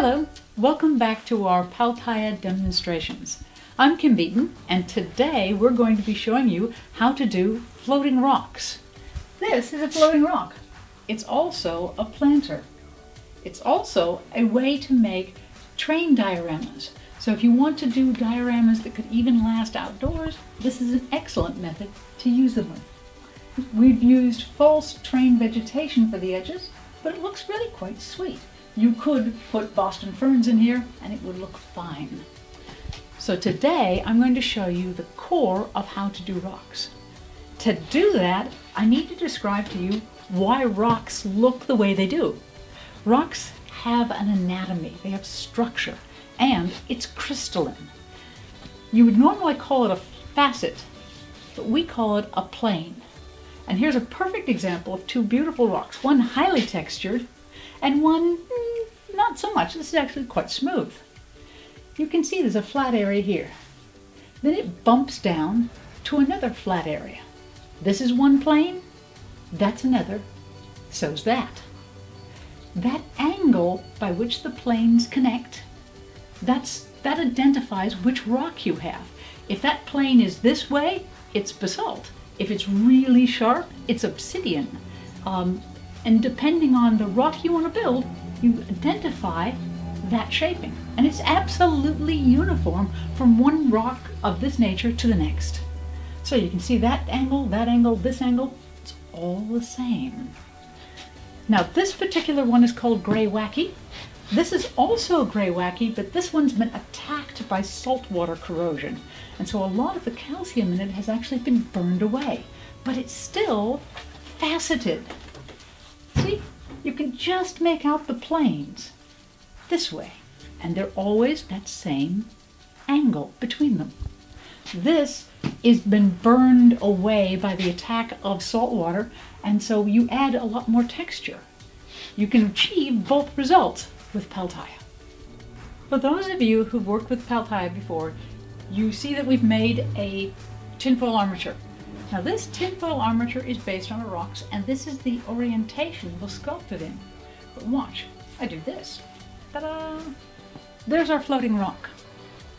Hello, welcome back to our Pal Tiya demonstrations. I'm Kim Beaton, and today we're going to be showing you how to do floating rocks. This is a floating rock. It's also a planter. It's also a way to make train dioramas. So if you want to do dioramas that could even last outdoors, this is an excellent method to use them with. We've used false train vegetation for the edges, but it looks really quite sweet. You could put Boston ferns in here and it would look fine. So today I'm going to show you the core of how to do rocks. To do that, I need to describe to you why rocks look the way they do. Rocks have an anatomy, they have structure, and it's crystalline. You would normally call it a facet, but we call it a plane. And here's a perfect example of two beautiful rocks, one highly textured and one mm, not so much. This is actually quite smooth. You can see there's a flat area here. Then it bumps down to another flat area. This is one plane, that's another, so's that. That angle by which the planes connect, that's, that identifies which rock you have. If that plane is this way, it's basalt. If it's really sharp, it's obsidian. Um, and depending on the rock you want to build, you identify that shaping. And it's absolutely uniform from one rock of this nature to the next. So you can see that angle, that angle, this angle, it's all the same. Now this particular one is called Greywacke. This is also Greywacke, but this one's been attacked by saltwater corrosion. And so a lot of the calcium in it has actually been burned away. But it's still faceted. You can just make out the planes this way. And they're always that same angle between them. This has been burned away by the attack of salt water, and so you add a lot more texture. You can achieve both results with Pal Tiya. For those of you who've worked with Pal Tiya before, you see that we've made a tinfoil armature. Now this tinfoil armature is based on the rocks, and this is the orientation we'll sculpt it in. But watch, I do this. Ta-da! There's our floating rock.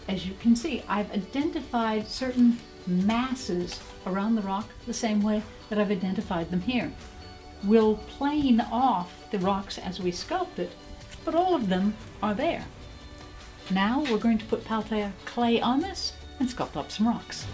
As you can see, I've identified certain masses around the rock the same way that I've identified them here. We'll plane off the rocks as we sculpt it, but all of them are there. Now we're going to put Pal Tiya clay on this and sculpt up some rocks.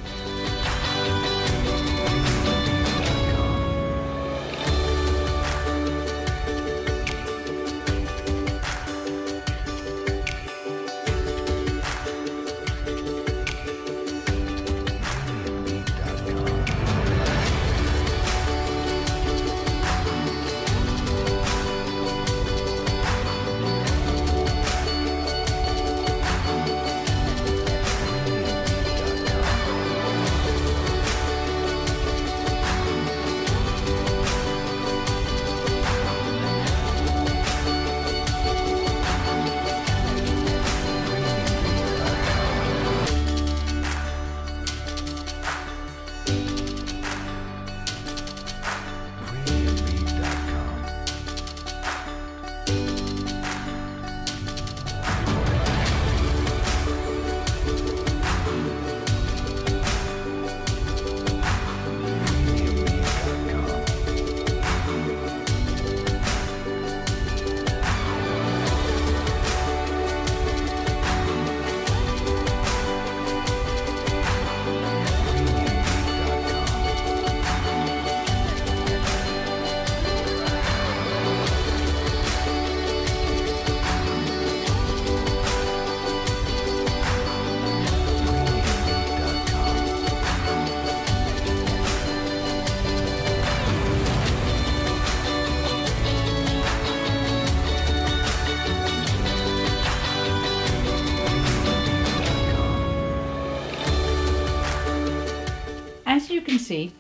See,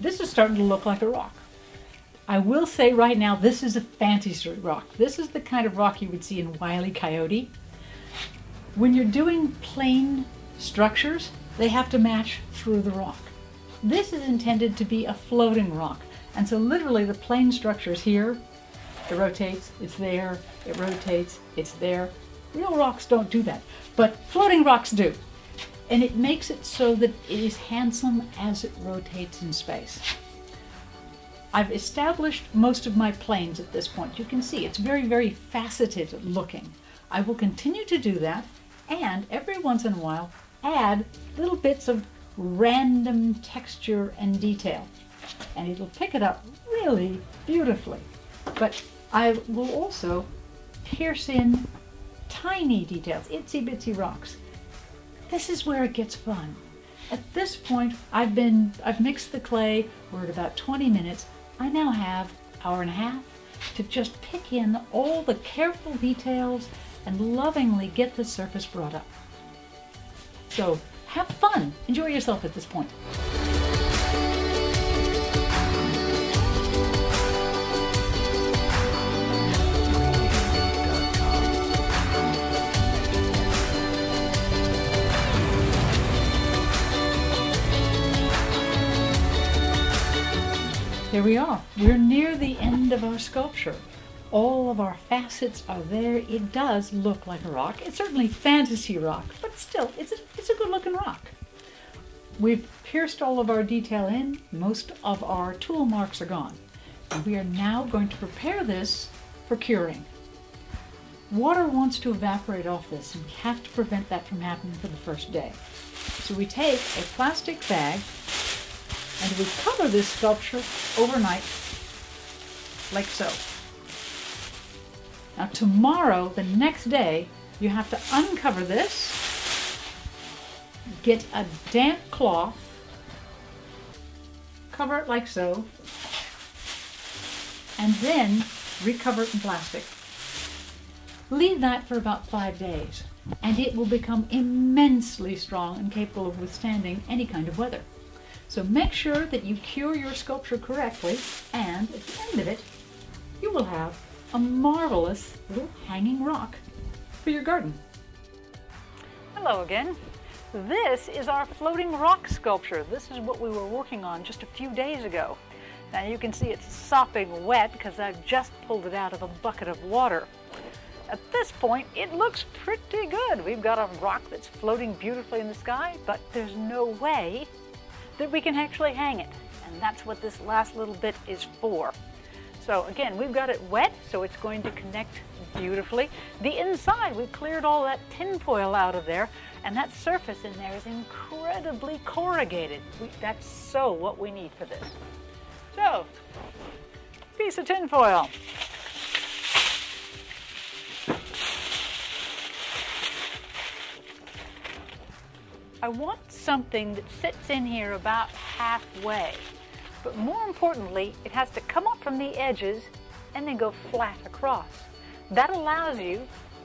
this is starting to look like a rock. I will say right now, this is a fantasy rock. This is the kind of rock you would see in Wile E. Coyote. When you're doing plane structures, they have to match through the rock. This is intended to be a floating rock. And so literally the plane structure is here, it rotates, it's there, it rotates, it's there. Real rocks don't do that, but floating rocks do. And it makes it so that it is handsome as it rotates in space. I've established most of my planes at this point. You can see it's very, very faceted looking. I will continue to do that and every once in a while add little bits of random texture and detail. And it'll pick it up really beautifully. But I will also pierce in tiny details, itsy bitsy rocks. This is where it gets fun. At this point, I've been I've mixed the clay. We're at about 20 minutes. I now have hour and a half to just pick in all the careful details and lovingly get the surface brought up. So have fun. Enjoy yourself at this point. Here we are. We're near the end of our sculpture. All of our facets are there. It does look like a rock. It's certainly fantasy rock, but still, it's a, it's a good looking rock. We've pierced all of our detail in. Most of our tool marks are gone. And we are now going to prepare this for curing. Water wants to evaporate off this and we have to prevent that from happening for the first day. So we take a plastic bag and we cover this sculpture overnight like so. Now tomorrow, the next day, you have to uncover this, get a damp cloth, cover it like so, and then recover it in plastic. Leave that for about five days, and it will become immensely strong and capable of withstanding any kind of weather. So make sure that you cure your sculpture correctly, and at the end of it, you will have a marvelous little hanging rock for your garden. Hello again. This is our floating rock sculpture. This is what we were working on just a few days ago. Now you can see it's sopping wet because I've just pulled it out of a bucket of water. At this point, it looks pretty good. We've got a rock that's floating beautifully in the sky, but there's no way that we can actually hang it. And that's what this last little bit is for. So again, we've got it wet, so it's going to connect beautifully. The inside, we've cleared all that tinfoil out of there, and that surface in there is incredibly corrugated. We, that's so what we need for this. So, piece of tinfoil. I want something that sits in here about halfway. But more importantly, it has to come up from the edges and then go flat across. That allows you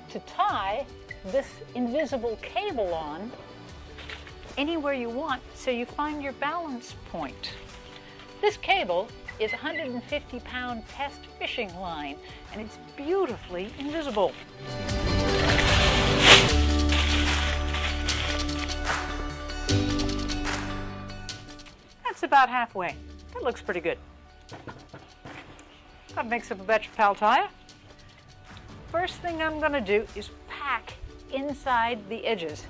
to tie this invisible cable on anywhere you want so you find your balance point. This cable is a 150 pound test fishing line and it's beautifully invisible. About halfway. That looks pretty good. That makes up a batch of Pal Tiya. First thing I'm going to do is pack inside the edges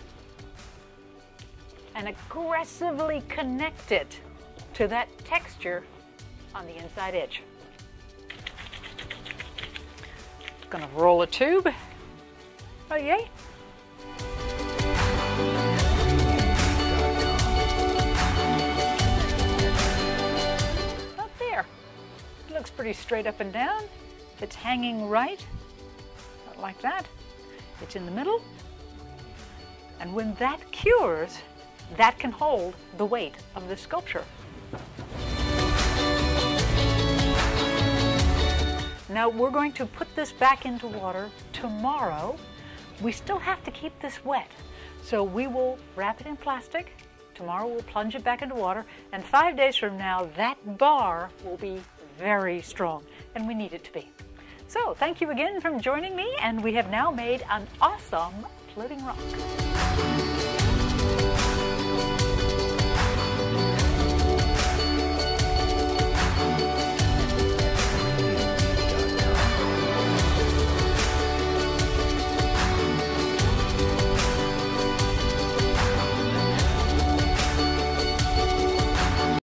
and aggressively connect it to that texture on the inside edge. To roll a tube. Oh yay! Looks pretty straight up and down. It's hanging right, like that. It's in the middle. And when that cures, that can hold the weight of the sculpture. Now we're going to put this back into water tomorrow. We still have to keep this wet. So we will wrap it in plastic. Tomorrow we'll plunge it back into water. And five days from now, that bar will be very strong, and we need it to be. So thank you again for joining me, and we have now made an awesome floating rock.